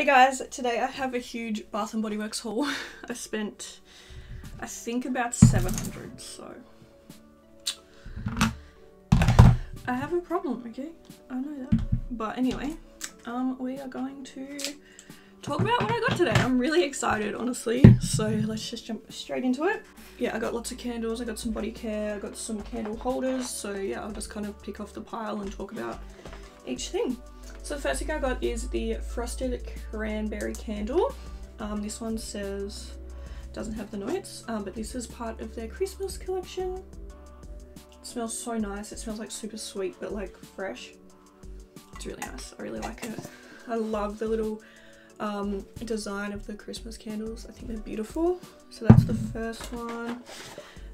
Hey guys, today I have a huge Bath and Body Works haul. I spent, I think about 700, so. I have a problem, okay? I know that. But anyway, um, we are going to talk about what I got today. I'm really excited, honestly. So let's just jump straight into it. Yeah, I got lots of candles, I got some body care, I got some candle holders. So yeah, I'll just kind of pick off the pile and talk about each thing. So the first thing I got is the Frosted Cranberry Candle. Um, this one says, doesn't have the notes, um, but this is part of their Christmas collection. It smells so nice. It smells like super sweet, but like fresh. It's really nice. I really like it. I love the little um, design of the Christmas candles. I think they're beautiful. So that's the first one.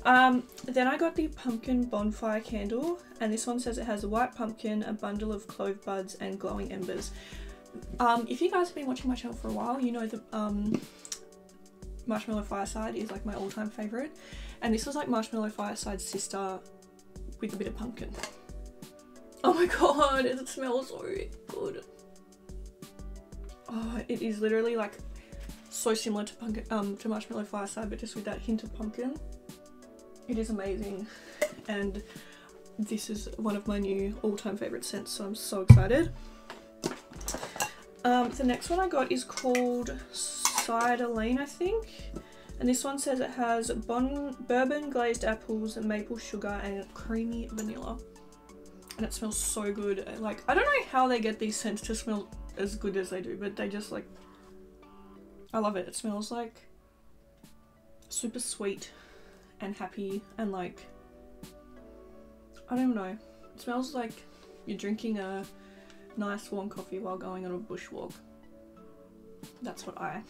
Um, then I got the pumpkin bonfire candle and this one says it has a white pumpkin, a bundle of clove buds and glowing embers. Um, if you guys have been watching my channel for a while, you know that um, Marshmallow Fireside is like my all-time favourite and this was like Marshmallow Fireside's sister with a bit of pumpkin. Oh my god, it smells so good. Oh, it is literally like so similar to pumpkin, um, to Marshmallow Fireside, but just with that hint of pumpkin. It is amazing, and this is one of my new all-time favorite scents, so I'm so excited. Um, the next one I got is called Cider Lane, I think. And this one says it has bon bourbon glazed apples, and maple sugar, and creamy vanilla. And it smells so good. Like, I don't know how they get these scents to smell as good as they do, but they just like, I love it. It smells like super sweet and happy and like, I don't know. It smells like you're drinking a nice warm coffee while going on a bushwalk. That's what I,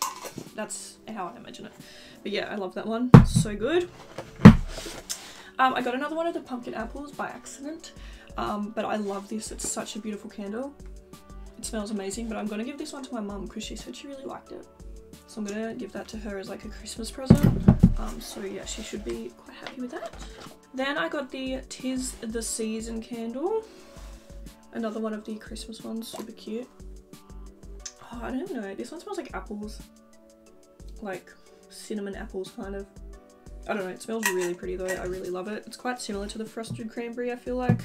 that's how I imagine it. But yeah, I love that one. So good. Um, I got another one of the pumpkin apples by accident. Um, but I love this. It's such a beautiful candle. It smells amazing, but I'm going to give this one to my mum because she said she really liked it. So I'm to give that to her as like a Christmas present. Um, so yeah, she should be quite happy with that. Then I got the Tis the Season candle. Another one of the Christmas ones, super cute. Oh, I don't know, this one smells like apples. Like cinnamon apples kind of. I don't know, it smells really pretty though, I really love it. It's quite similar to the Frosted Cranberry I feel like.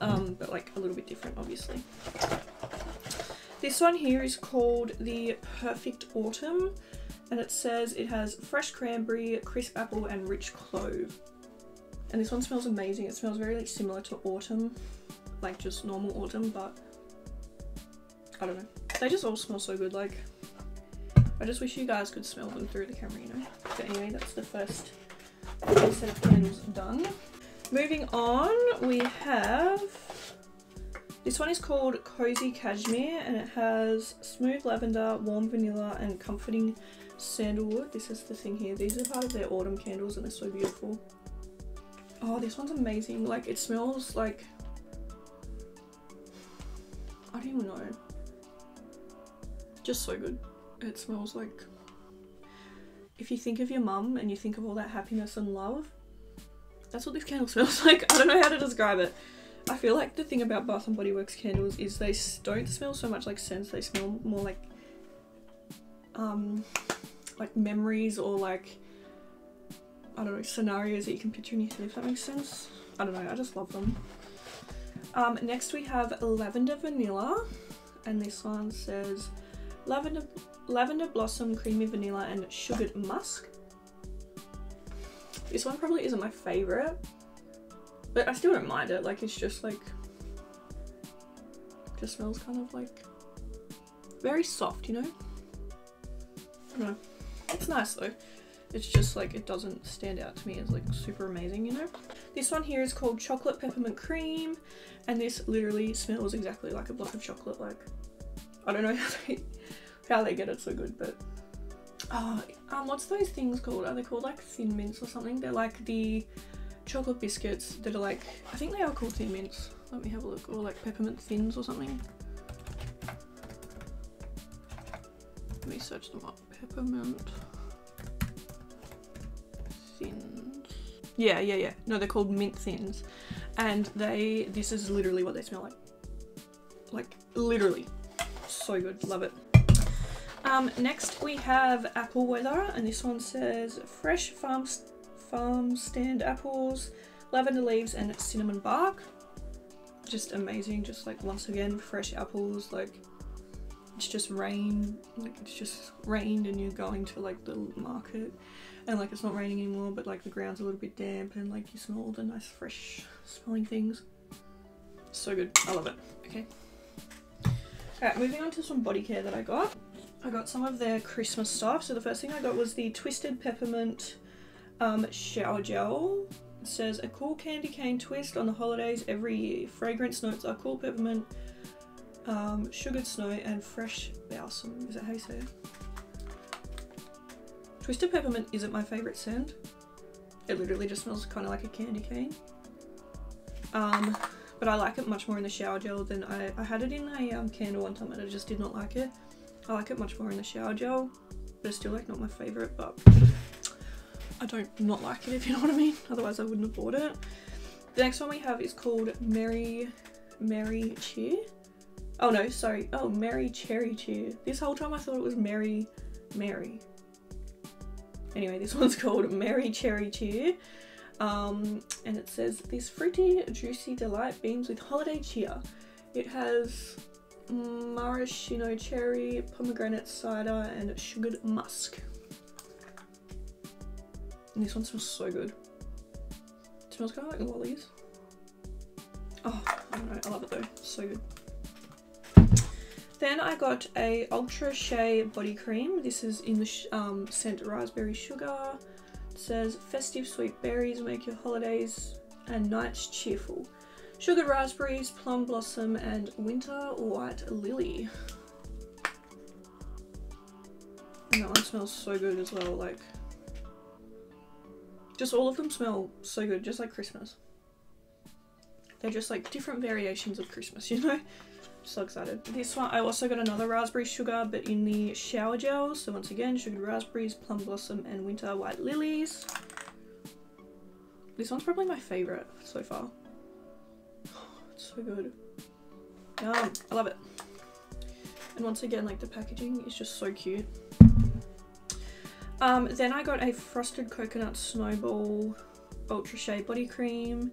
Um, but like a little bit different obviously. This one here is called the Perfect Autumn and it says it has fresh cranberry, crisp apple and rich clove. And this one smells amazing. It smells very like, similar to autumn, like just normal autumn, but I don't know. They just all smell so good. Like, I just wish you guys could smell them through the camera, you know. But anyway, that's the first set of candles done. Moving on, we have this one is called Cozy Cashmere and it has smooth lavender, warm vanilla and comforting sandalwood. This is the thing here. These are part of their autumn candles and they're so beautiful. Oh, this one's amazing. Like it smells like, I don't even know. Just so good. It smells like, if you think of your mum and you think of all that happiness and love, that's what this candle smells like. I don't know how to describe it. I feel like the thing about Bath and Body Works candles is they don't smell so much like scents, they smell more like um like memories or like I don't know, scenarios that you can picture in your head if that makes sense. I don't know, I just love them. Um, next we have Lavender Vanilla and this one says Lavender, lavender Blossom Creamy Vanilla and Sugared Musk. This one probably isn't my favourite but I still don't mind it, like it's just like, just smells kind of like very soft, you know? I don't know. It's nice though. It's just like it doesn't stand out to me as like super amazing, you know? This one here is called Chocolate Peppermint Cream and this literally smells exactly like a block of chocolate. Like, I don't know how they, how they get it so good, but oh, um, what's those things called? Are they called like thin mints or something? They're like the chocolate biscuits that are like, I think they are called thin mints. Let me have a look. Or like peppermint thins or something. Let me search them up. Peppermint thins. Yeah, yeah, yeah. No, they're called mint thins. And they, this is literally what they smell like. Like, literally. So good. Love it. Um, next we have apple weather, and this one says fresh farm farm stand apples, lavender leaves, and cinnamon bark. Just amazing. Just like once again, fresh apples. Like it's just rain. Like it's just rained, and you're going to like the market, and like it's not raining anymore, but like the ground's a little bit damp, and like you smell all the nice fresh smelling things. So good. I love it. Okay. Alright, moving on to some body care that I got. I got some of their Christmas stuff. So the first thing I got was the Twisted Peppermint um, Shower Gel. Says a cool candy cane twist on the holidays every year. Fragrance notes are cool peppermint, um, sugared snow, and fresh balsam. Is that how you say it? Twisted Peppermint isn't my favourite scent. It literally just smells kind of like a candy cane. Um, but I like it much more in the shower gel than I, I had it in a um, candle one time and I just did not like it. I like it much more in the shower gel, but it's still like not my favourite, but I don't not like it if you know what I mean, otherwise I wouldn't have bought it. The next one we have is called Merry, Merry Cheer. Oh no, sorry, oh Merry Cherry Cheer. This whole time I thought it was Merry, Mary. Anyway, this one's called Merry Cherry Cheer. Um, and it says, This fruity, juicy delight beams with holiday cheer. It has maraschino cherry, pomegranate cider, and sugared musk. And this one smells so good. It smells kind of like lollies. Oh, I don't know, I love it though. So good. Then I got a Ultra Shea body cream. This is in the um, scent raspberry sugar. It says festive sweet berries make your holidays and nights cheerful. Sugared raspberries, plum blossom, and winter white lily. And that one smells so good as well, like just all of them smell so good, just like Christmas. They're just like different variations of Christmas, you know? So excited. This one, I also got another raspberry sugar, but in the shower gel. So once again, sugared raspberries, plum blossom, and winter white lilies. This one's probably my favorite so far. it's so good. Yum, I love it. And once again, like the packaging is just so cute. Um, then I got a Frosted Coconut Snowball Ultra Shea Body Cream.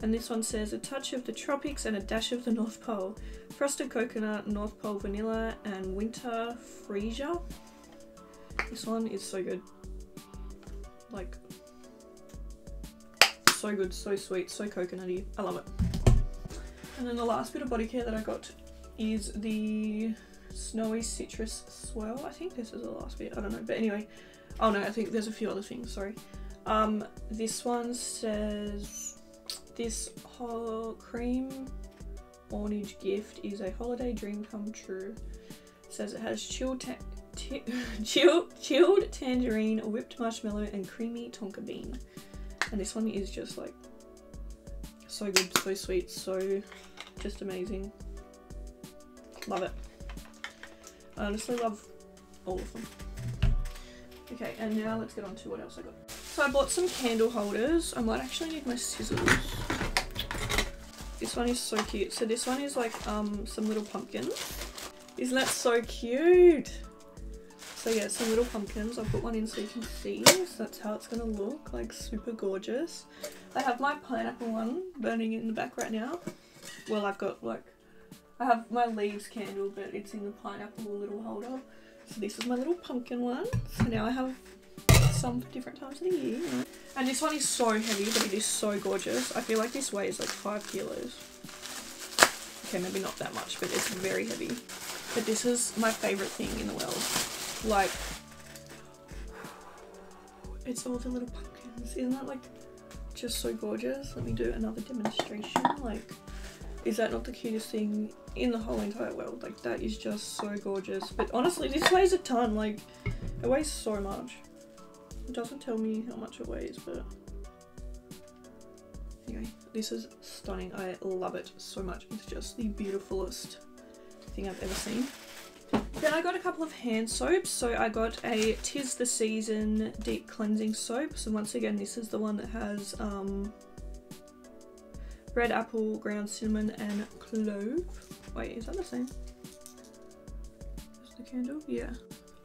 And this one says a touch of the tropics and a dash of the North Pole. Frosted coconut, North Pole vanilla, and winter freesia. This one is so good. Like, so good, so sweet, so coconutty. I love it. And then the last bit of body care that I got is the Snowy Citrus Swirl. I think this is the last bit. I don't know. But anyway, oh no, I think there's a few other things. Sorry. Um, this one says this whole cream orange gift is a holiday dream come true. Says it has chilled, ta chilled, chilled tangerine, whipped marshmallow, and creamy tonka bean. And this one is just like so good, so sweet, so just amazing. Love it. I honestly love all of them. Okay, and now let's get on to what else I got. So I bought some candle holders. I might actually need my scissors. This one is so cute. So this one is like um some little pumpkins. Isn't that so cute? So yeah, some little pumpkins. I'll put one in so you can see. So that's how it's gonna look, like super gorgeous. I have my pineapple one burning in the back right now. Well, I've got like, I have my leaves candle, but it's in the pineapple little holder. So this is my little pumpkin one. So now I have some different times of the year. And this one is so heavy, but it is so gorgeous. I feel like this weighs like five kilos. Okay, maybe not that much, but it's very heavy. But this is my favorite thing in the world. Like, it's all the little pumpkins. Isn't that like just so gorgeous? Let me do another demonstration. Like, is that not the cutest thing in the whole entire world? Like, that is just so gorgeous. But honestly, this weighs a ton. Like, it weighs so much. It doesn't tell me how much it weighs, but anyway, this is stunning. I love it so much. It's just the beautifulest thing I've ever seen. Then I got a couple of hand soaps. So I got a Tis the Season Deep Cleansing Soap. So once again, this is the one that has um, red apple, ground cinnamon, and clove. Wait, is that the same? Is the candle? Yeah.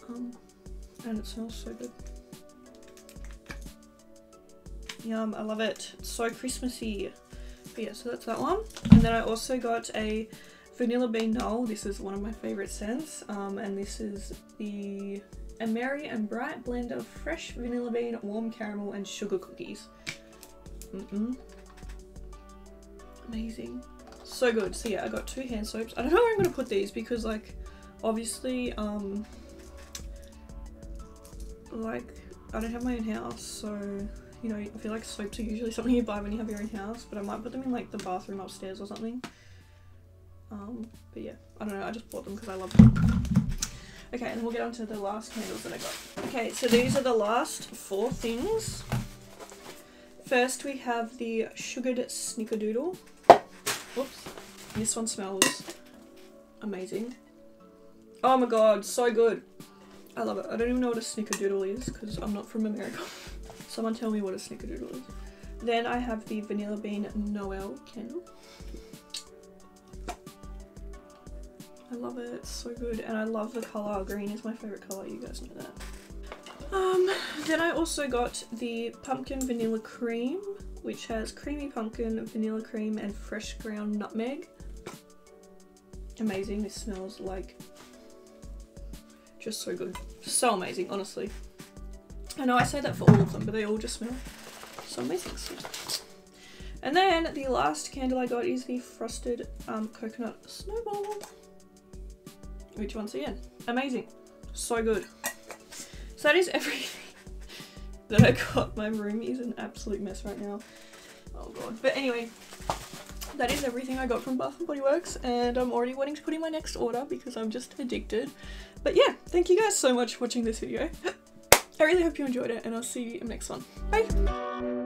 Um, and it smells so good. Yum, I love it. It's so Christmassy. But yeah, so that's that one. And then I also got a Vanilla Bean Noel. This is one of my favorite scents. Um, and this is the a merry and bright blend of fresh vanilla bean, warm caramel, and sugar cookies. Mm -mm. Amazing. So good. So yeah, I got two hand soaps. I don't know where I'm going to put these because like, obviously, um, like, I don't have my own house, so you know, I feel like soaps are usually something you buy when you have your own house, but I might put them in like the bathroom upstairs or something. Um, but yeah, I don't know, I just bought them because I love them. Okay, and we'll get on to the last candles that I got. Okay, so these are the last four things. First we have the sugared snickerdoodle. Whoops. This one smells amazing. Oh my god, so good. I love it. I don't even know what a snickerdoodle is because I'm not from America. Someone tell me what a snickerdoodle is. Then I have the Vanilla Bean Noel candle. I love it, it's so good. And I love the colour, green is my favourite colour, you guys know that. Um, then I also got the Pumpkin Vanilla Cream, which has creamy pumpkin, vanilla cream, and fresh ground nutmeg. Amazing, this smells like just so good. So amazing, honestly. I know I say that for all of them, but they all just smell so amazing. And then the last candle I got is the Frosted um, Coconut Snowball which once again, amazing. So good. So that is everything that I got. My room is an absolute mess right now. Oh god. But anyway, that is everything I got from Bath & Body Works and I'm already wanting to put in my next order because I'm just addicted. But yeah, thank you guys so much for watching this video. I really hope you enjoyed it and I'll see you in the next one. Bye!